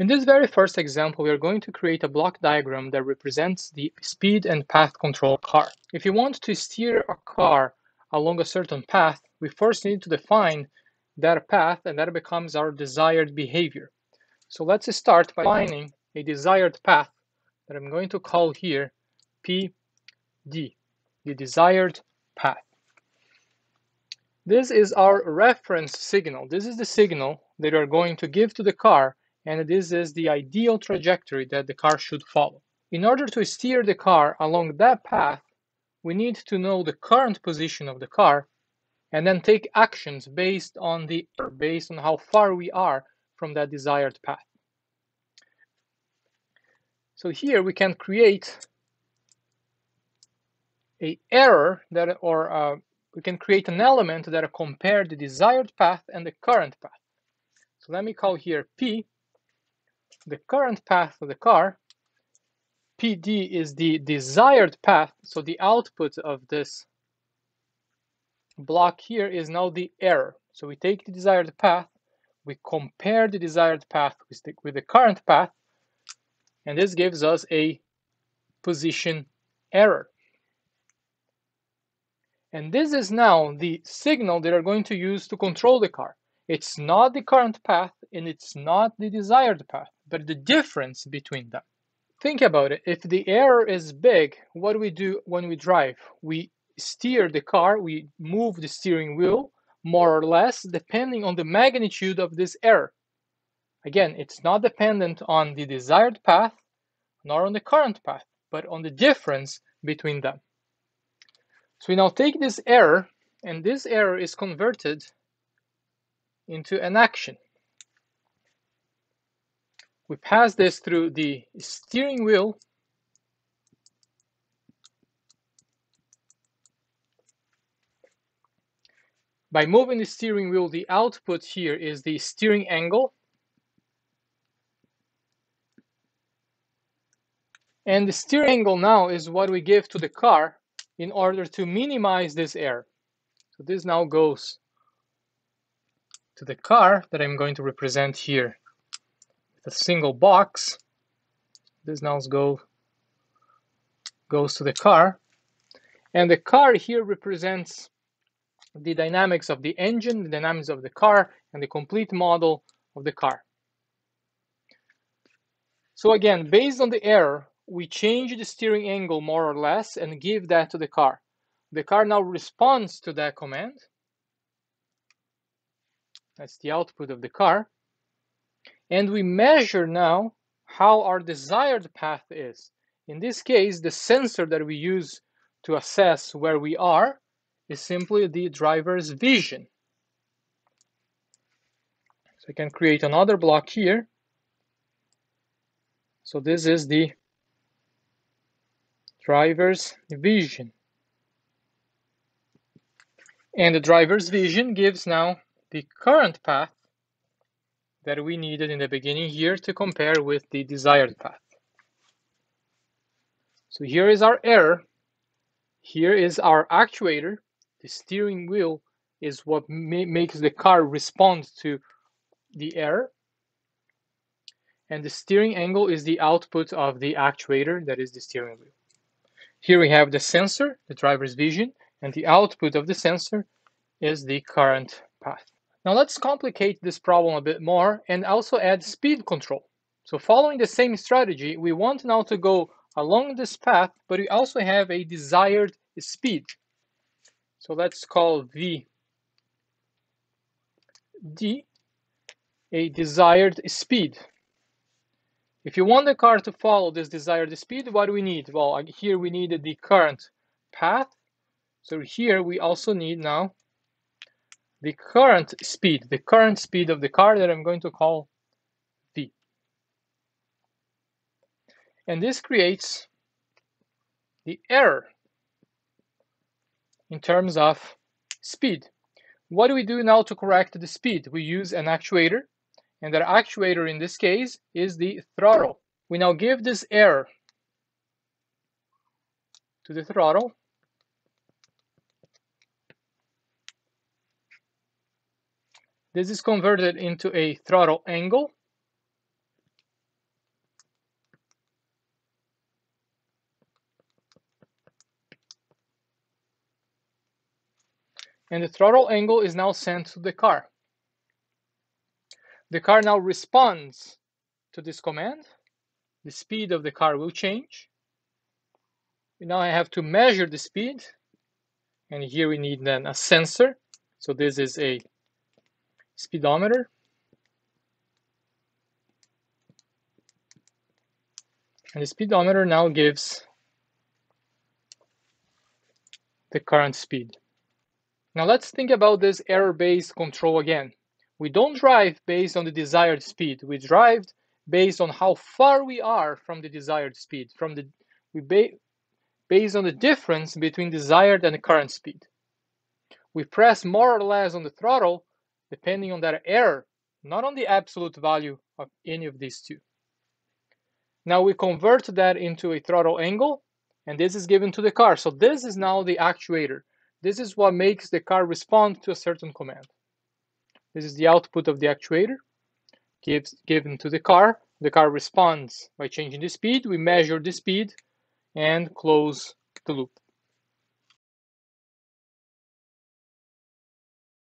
In this very first example, we are going to create a block diagram that represents the speed and path control car. If you want to steer a car along a certain path, we first need to define that path and that becomes our desired behavior. So let's start by defining a desired path that I'm going to call here PD, the desired path. This is our reference signal. This is the signal that we're going to give to the car and this is the ideal trajectory that the car should follow. In order to steer the car along that path, we need to know the current position of the car and then take actions based on the based on how far we are from that desired path. So here we can create a error that or uh, we can create an element that compare the desired path and the current path. So let me call here P the current path of the car. PD is the desired path, so the output of this block here is now the error. So we take the desired path, we compare the desired path with the, with the current path, and this gives us a position error. And this is now the signal that are going to use to control the car. It's not the current path and it's not the desired path, but the difference between them. Think about it. If the error is big, what do we do when we drive? We steer the car, we move the steering wheel more or less depending on the magnitude of this error. Again, it's not dependent on the desired path nor on the current path, but on the difference between them. So we now take this error and this error is converted into an action. We pass this through the steering wheel By moving the steering wheel, the output here is the steering angle. And the steering angle now is what we give to the car in order to minimize this error. So this now goes to the car that I'm going to represent here with a single box. This now go, goes to the car. And the car here represents the dynamics of the engine, the dynamics of the car, and the complete model of the car. So again, based on the error, we change the steering angle more or less and give that to the car. The car now responds to that command that's the output of the car. And we measure now how our desired path is. In this case, the sensor that we use to assess where we are is simply the driver's vision. So I can create another block here. So this is the driver's vision. And the driver's vision gives now the current path that we needed in the beginning here to compare with the desired path. So here is our error. Here is our actuator. The steering wheel is what ma makes the car respond to the error. And the steering angle is the output of the actuator, that is the steering wheel. Here we have the sensor, the driver's vision, and the output of the sensor is the current path. Now let's complicate this problem a bit more and also add speed control. So following the same strategy, we want now to go along this path, but we also have a desired speed. So let's call V D a desired speed. If you want the car to follow this desired speed, what do we need? Well, here we need the current path. So here we also need now the current speed, the current speed of the car that I'm going to call V. And this creates the error in terms of speed. What do we do now to correct the speed? We use an actuator, and that actuator in this case is the throttle. We now give this error to the throttle, This is converted into a throttle angle. And the throttle angle is now sent to the car. The car now responds to this command. The speed of the car will change. Now I have to measure the speed. And here we need then a sensor. So this is a speedometer. And the speedometer now gives the current speed. Now let's think about this error-based control again. We don't drive based on the desired speed. We drive based on how far we are from the desired speed. From the we ba based on the difference between desired and current speed. We press more or less on the throttle depending on that error, not on the absolute value of any of these two. Now we convert that into a throttle angle, and this is given to the car. So this is now the actuator. This is what makes the car respond to a certain command. This is the output of the actuator gives, given to the car. The car responds by changing the speed. We measure the speed and close the loop.